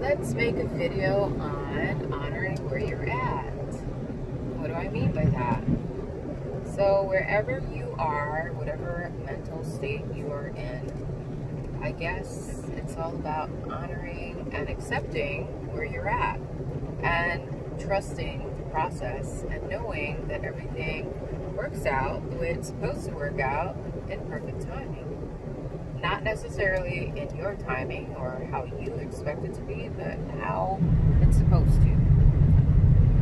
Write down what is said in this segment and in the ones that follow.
Let's make a video on honoring where you're at. What do I mean by that? So, wherever you are, whatever mental state you are in, I guess it's all about honoring and accepting where you're at and trusting the process and knowing that everything works out the way it's supposed to work out in perfect timing. Necessarily in your timing or how you expect it to be, but how it's supposed to.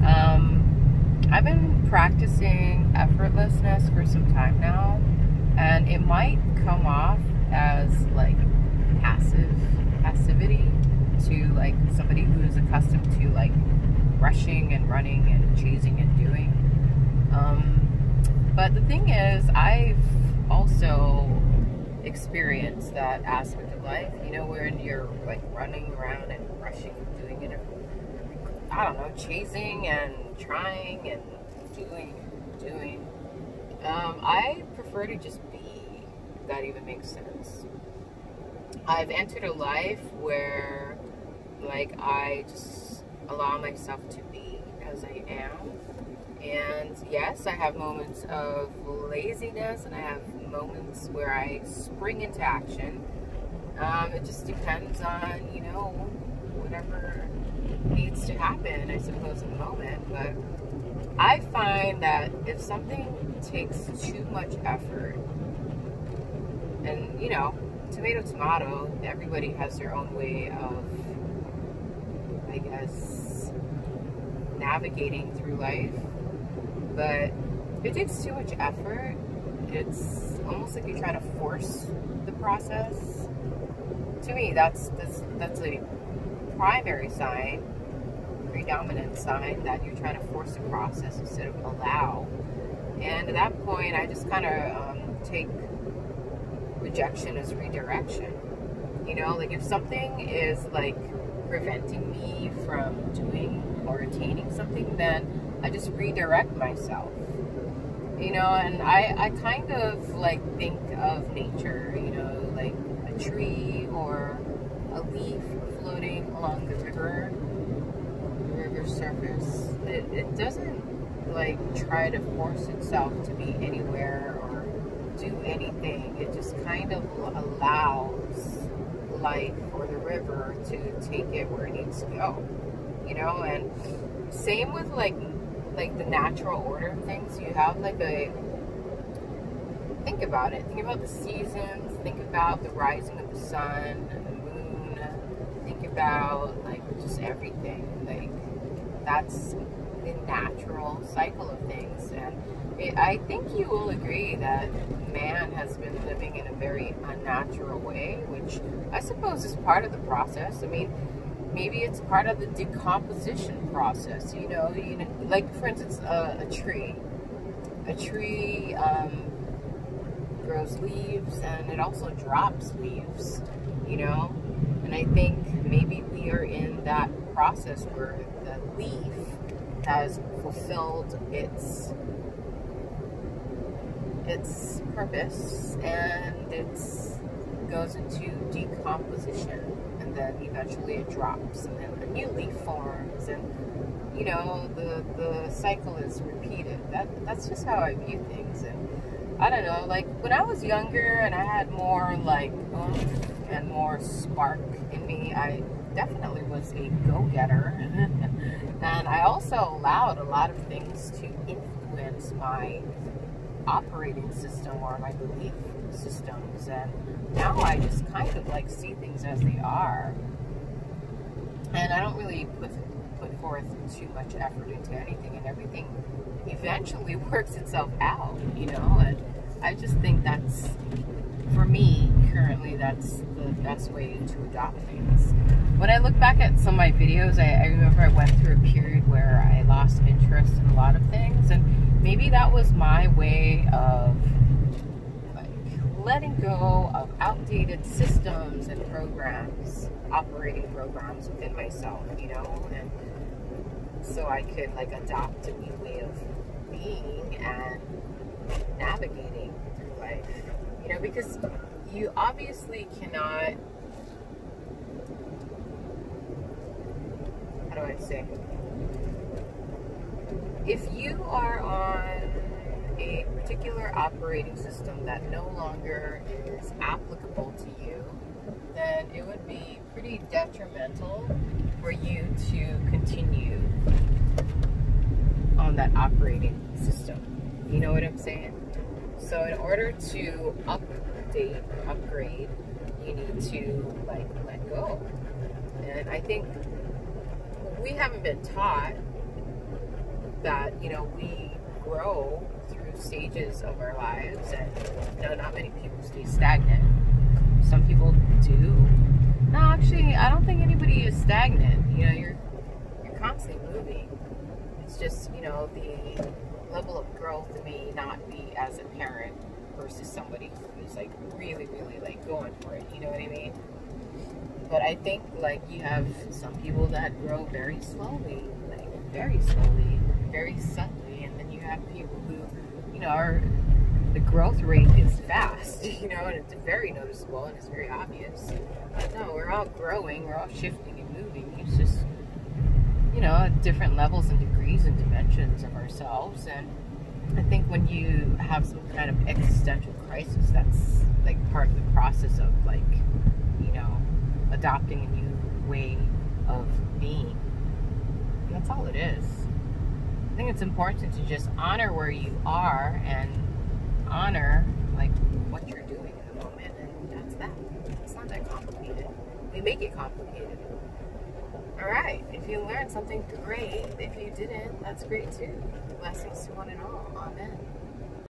Um, I've been practicing effortlessness for some time now, and it might come off as like passive passivity to like somebody who is accustomed to like rushing and running and chasing and doing. Um, but the thing is, I've also experienced that aspect of life, you know, when you're like running around and rushing and doing it. I don't know, chasing and trying and doing, doing. Um, I prefer to just be. If that even makes sense. I've entered a life where, like, I just allow myself to be as I am. And yes, I have moments of laziness and I have moments where I spring into action. Um, it just depends on, you know, whatever needs to happen, I suppose, in the moment. But I find that if something takes too much effort, and, you know, tomato, tomato, everybody has their own way of, I guess, navigating through life. But it takes too much effort, it's almost like you try to force the process. To me, that's that's that's a primary sign, predominant sign that you're trying to force the process instead of allow. And at that point, I just kind of um, take rejection as redirection. You know, like if something is like preventing me from doing or attaining something, then I just redirect myself. You know, and I, I kind of like think of nature, you know, like a tree or a leaf floating along the river, the river surface. It, it doesn't like try to force itself to be anywhere or do anything. It just kind of allows life or the river to take it where it needs to go. You know, and same with like like the natural order of things. You have like a think about it. Think about the seasons. Think about the rising of the sun, and the moon. Think about like just everything. Like that's the natural cycle of things. And it, I think you will agree that man has been living in a very unnatural way, which I suppose is part of the process. I mean, maybe it's part of the decomposition process. You know, you know like for instance, a, a tree. A tree um, grows leaves and it also drops leaves. You know, and I think maybe we are in that process where the leaf has fulfilled its its purpose and it goes into decomposition and then eventually it drops and then a new leaf forms and you know the the cycle is repeated. That that's just how i view things and i don't know like when i was younger and i had more like oomph and more spark in me i definitely was a go-getter and i also allowed a lot of things to influence my operating system or my belief systems. And now I just kind of like see things as they are. And I don't really put put forth too much effort into anything and everything eventually works itself out you know? And I just think that's for me currently that's the best way to adopt things when I look back at some of my videos I, I remember I went through a period where I lost interest in a lot of things and maybe that was my way of like letting go of outdated systems and programs, operating programs within myself, you know, and so I could like adopt a new way of being and navigating through life. You know, because you obviously cannot How do I say? If you are on a particular operating system that no longer is applicable to you, then it would be pretty detrimental for you to continue on that operating system. You know what I'm saying? So in order to update, upgrade, you need to like let go. And I think we haven't been taught that, you know, we grow through stages of our lives and you know, not many people stay stagnant. Some people do. No, actually I don't think anybody is stagnant. You know, you're you're constantly moving. It's just, you know, the level of growth may not be as apparent versus somebody who's like really, really like going for it. You know what I mean? But I think like you have some people that grow very slowly, like very slowly, very subtly, and then you have people who, you know, are the growth rate is fast, you know, and it's very noticeable and it's very obvious. But no, we're all growing, we're all shifting and moving. It's just, you know, at different levels and degrees and dimensions of ourselves. And I think when you have some kind of existential crisis, that's like part of the process of like, you know, adopting a new way of being. That's all it is. I think it's important to just honor where you are and honor like what you're doing in the moment, and that's that. It's not that complicated. We make it complicated. All right. If you learned something, great. If you didn't, that's great too. Blessings to one and all. Amen.